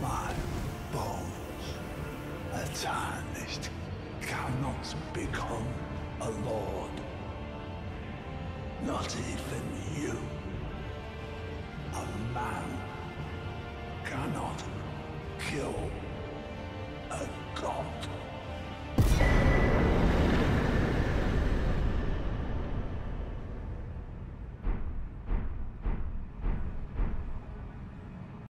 my bones. A tarnished cannot become a lord. Not even you. A man cannot kill a god.